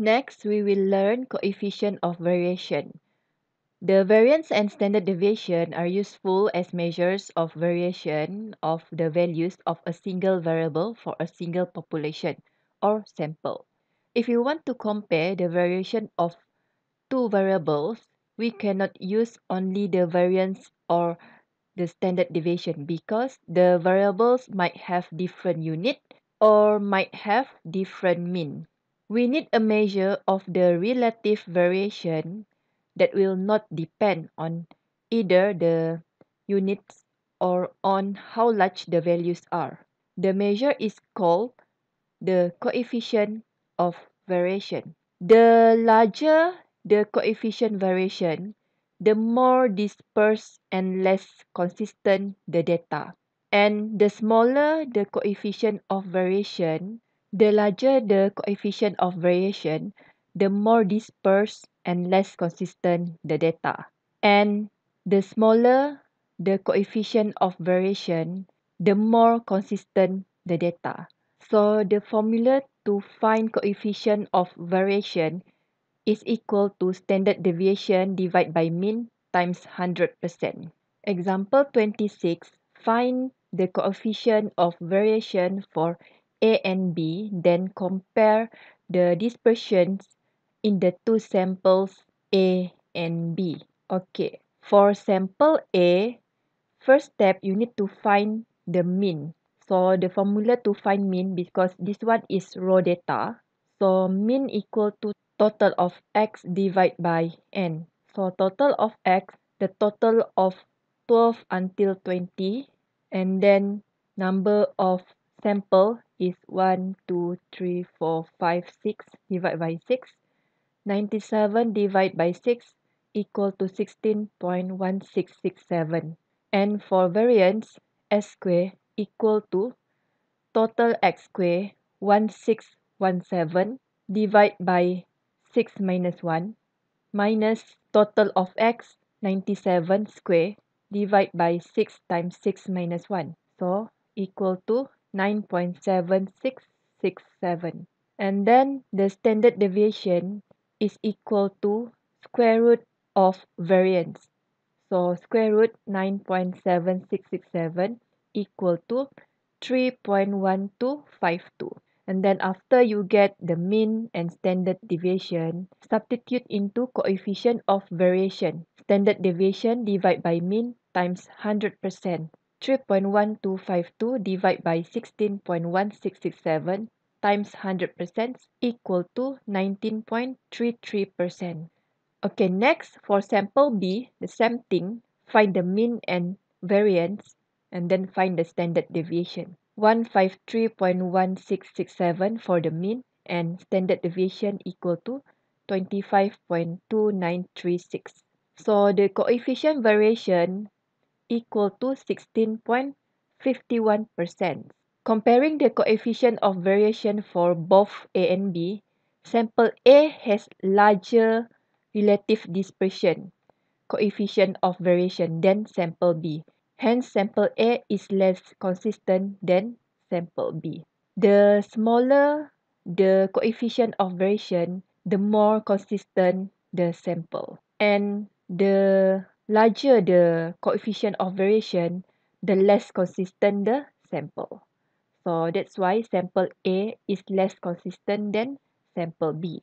Next, we will learn coefficient of variation. The variance and standard deviation are useful as measures of variation of the values of a single variable for a single population or sample. If you want to compare the variation of two variables, we cannot use only the variance or the standard deviation because the variables might have different unit or might have different mean. We need a measure of the relative variation that will not depend on either the units or on how large the values are. The measure is called the coefficient of variation. The larger the coefficient variation, the more dispersed and less consistent the data. And the smaller the coefficient of variation, the larger the coefficient of variation, the more dispersed and less consistent the data. And the smaller the coefficient of variation, the more consistent the data. So the formula to find coefficient of variation is equal to standard deviation divided by mean times 100%. Example 26, find the coefficient of variation for A and B, then compare the dispersions in the two samples A and B. Okay, for sample A, first step you need to find the mean. So the formula to find mean because this one is raw data. So mean equal to total of x divided by n. So total of x, the total of 12 until 20 and then number of sample is 1, 2, 3, 4, 5, 6 divided by 6 97 divided by 6 equal to 16.1667. And for variance, s square equal to total x square 1617 divided by 6 minus 1 minus total of x 97 square divided by 6 times 6 minus 1. So equal to 9.7667. And then the standard deviation is equal to square root of variance. So square root 9.7667 equal to 3.1252. And then after you get the mean and standard deviation, substitute into coefficient of variation. Standard deviation divided by mean times 100%. 3.1252 divided by 16.1667 times 100% equal to 19.33%. Okay, next for sample B, the same thing, find the mean and variance and then find the standard deviation. 153.1667 for the mean and standard deviation equal to 25.2936. So the coefficient variation equal to 16.51%. Comparing the coefficient of variation for both A and B, sample A has larger relative dispersion coefficient of variation than sample B. Hence, sample A is less consistent than sample B. The smaller the coefficient of variation, the more consistent the sample. And the larger the coefficient of variation, the less consistent the sample. So that's why sample A is less consistent than sample B.